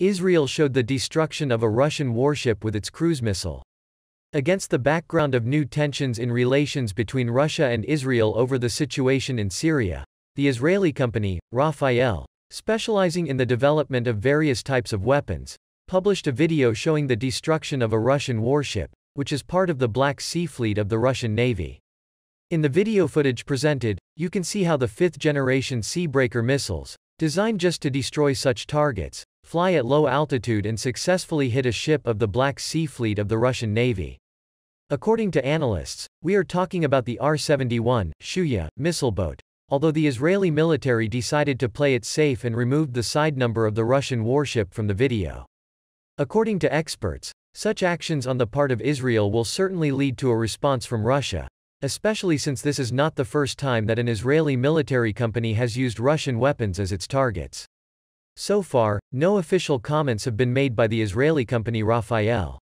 Israel showed the destruction of a Russian warship with its cruise missile. Against the background of new tensions in relations between Russia and Israel over the situation in Syria, the Israeli company, Rafael, specializing in the development of various types of weapons, published a video showing the destruction of a Russian warship, which is part of the Black Sea Fleet of the Russian Navy. In the video footage presented, you can see how the fifth generation Seabreaker missiles, designed just to destroy such targets, fly at low altitude and successfully hit a ship of the Black Sea Fleet of the Russian Navy. According to analysts, we are talking about the R-71, Shuya, missile boat, although the Israeli military decided to play it safe and removed the side number of the Russian warship from the video. According to experts, such actions on the part of Israel will certainly lead to a response from Russia, especially since this is not the first time that an Israeli military company has used Russian weapons as its targets. So far, no official comments have been made by the Israeli company Rafael.